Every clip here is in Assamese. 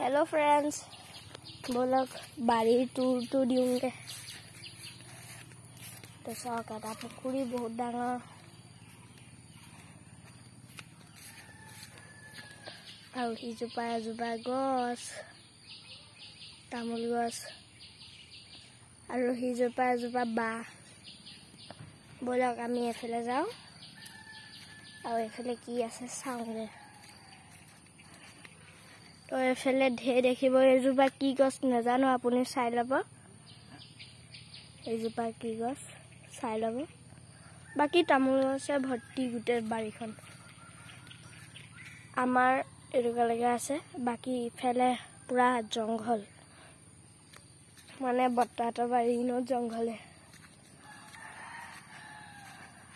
হেল্ল' ফ্ৰেণ্ডছ ব'লক বাৰীৰ টুৰটো দিওঁগৈ তো চাওক এটা পুখুৰী বহুত ডাঙৰ আৰু সিজোপা এজোপা গছ তামোল গছ আৰু সিজোপা এজোপা বাঁহ ব'লক আমি এফালে যাওঁ আৰু এইফালে কি আছে চাওঁগৈ তো এইফালে ঢেৰ দেখিব এইজোপা কি গছ নাজানো আপুনি চাই ল'ব। এইজোপা কি গছ চাই ল'ব। বাকী তামোল গছে ভৰ্তি গোটেই বাৰীখন। আমাৰ এটুকুৰালৈকে আছে বাকী ইফালে পূৰা জংঘল। মানে বতাহতৰ বাৰী নো জংঘলে।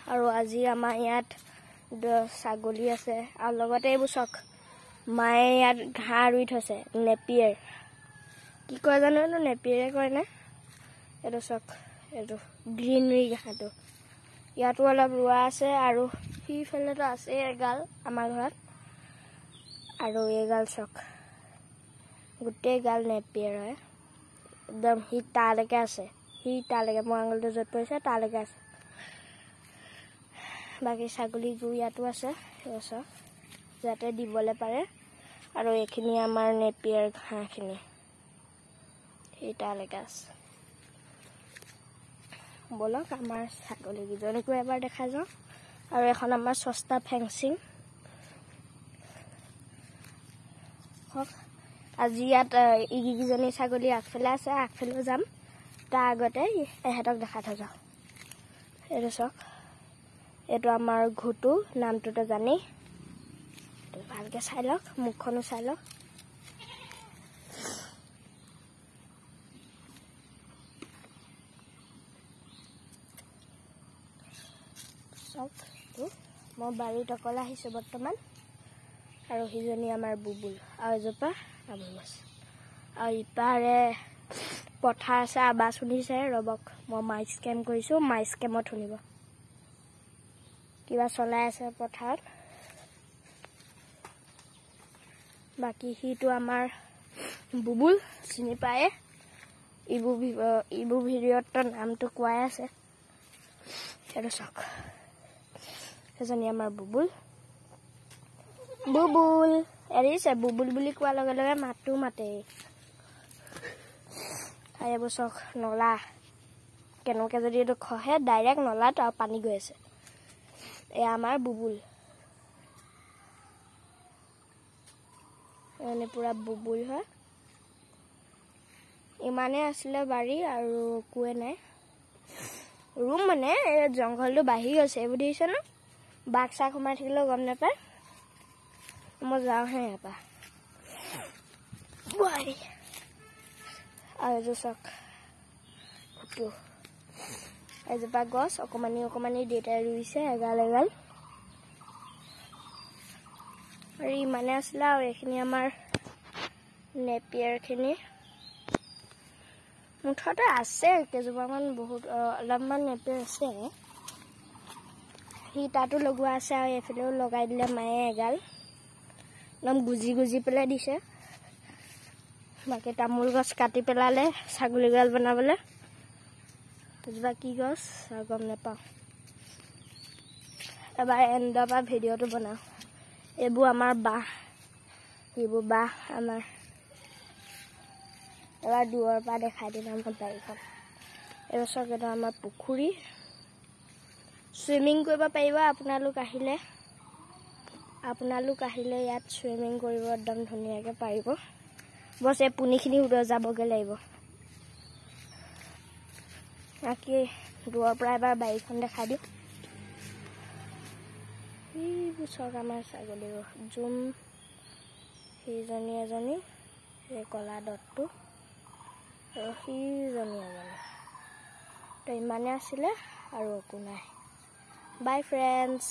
আৰু আজি আমাৰ ইয়াত ছাগলী আছে আৰু লগতে এইবোৰ চাওক মায়ে ইয়াত ঘাঁহ ৰুই থৈছে নেপিয়েৰ। কি কয় জানো এইটো? নেপিয়েৰে কয় নে? এইটো চাওক এইটো গ্ৰীণৰী ঘাঁহটো। ইয়াতো অলপ ৰোৱা আছে আৰু সিফালেতো আছে এগাল আমাৰ ঘৰত। আৰু এইগাল চাওক গোটেই গাল নেপিয়েৰ হয়। একদম সি তালৈকে আছে। সি তালৈকে মোৰ আঙুলিটো য'ত পৰিছে তালৈকে আছে। বাকী ছাগলী গৰু ইয়াতো আছে চাওক যাতে দিবলৈ পাৰে। আৰু এইখিনি আমাৰ নেপিয়াৰ ঘাঁহখিনি। সেই তালৈকে আছে ব'লক আমাৰ ছাগলীকেইজনীকো এবাৰ দেখাই যাওঁ। আৰু এখন আমাৰ চস্তা ফেঞ্চিং। হওক আজি ইয়াত আহ, ইকেইজনী ছাগলী আগফালে আছে আগফালেও যাম। তাৰ আগতে এহেঁতক দেখাই থৈ যাওঁ। এইটো চাওক। এইটো আমাৰ ঘুটো নামটোতো জানেই। ভালকৈ চাই লওক মুখখনো চাই লওক। চাওক মই বাৰীত অকলে আহিছোঁ বৰ্তমান। আৰু সিজনী আমাৰ বুবুল আৰু এজোপা তামোল গছ আৰু ইপাৰে পথাৰ আছে আৱাজ শুনিছে ৰ'বক মই মাইক স্কেম কৰিছোঁ মাইক স্কেমত শুনিব। কিবা চলাই আছে পথাৰত? বাকী সিটো আমাৰ বুবুল চিনি পায়ে। অ, ইবোৰ ভিডিঅ'ত নামটো কোৱাই আছে। সেইটো চাওক। সেইজনী আমাৰ বুবুল। বুবুল এৰিছে বুবুল বুলি কোৱাৰ লগে লগে মাতো মাতে। আৰু এইবোৰ চাওক নলা। কেনেকৈ যদি এইটো খহে ডাইৰেক্ট নলাত আৰু পানী গৈ আছে। এয়া আমাৰ বুবুল। মানে পূৰা বুবুল হয়। ইমানেই আছিলে বাৰী আৰু একোৱে নাই। ৰুম মানে এই জংঘলটো বাঢ়ি গৈছে এইবোৰ দেখিছে ন? বাঘ চাঘ সোমাই থাকিলেও গম নাপায়। মই যাওঁহে ইয়াৰ পৰা। বোৱাৰী। আৰু এইযোৰ চাওক ফুটো এজোপা গছ অকণমানি অকণমানি দেউতাই ৰুইছে এগাল এগাল। আৰু ইমানে আছিলে আৰু এইখিনি আমাৰ নেপিয়াৰখিনি মুঠতে আছে কেইজোপামান বহুত অলপমান নেপিয়াৰ আছে সি তাতো লগোৱা আছে আৰু এইফালেও লগাই দিলে মায়ে এগাল একদম গুজি গুজি পেলাই দিছে বাকী তামোল গছ কাটি পেলালে ছাগলী গঁৰাল বনাবলৈ এজোপা কি গছ গম নাপাওঁ এবাৰ এণ্ডৰ পৰা ভিডিঅ'টো বনাওঁ এইবোৰ আমাৰ বাঁহ এইবোৰ বাঁহ আমাৰ এবাৰ দূৰৰ পৰা দেখাই দিম আমাৰ বাৰীখন। এইবোৰ চাওক এইটো আমাৰ পুখুৰী। চুইমিং কৰিব পাৰিব আপোনালোক আহিলে। আপোনালোক আহিলে ইয়াত চুইমিং কৰিব একদম ধুনীয়াকৈ পাৰিব। বছ এই পুনিখিনি যাবগৈ লাগিব। বাকী দূৰৰ পৰা এবাৰ বাৰীখন দেখাই দিওঁ চাওক আমাৰ ছাগলী জুম সিজনী এজনী এই ক'লা দতটো আৰু সিজনী এজনী। তো ইমানে আছিলে আৰু একো নাই। বাই ফ্ৰেণ্ডছ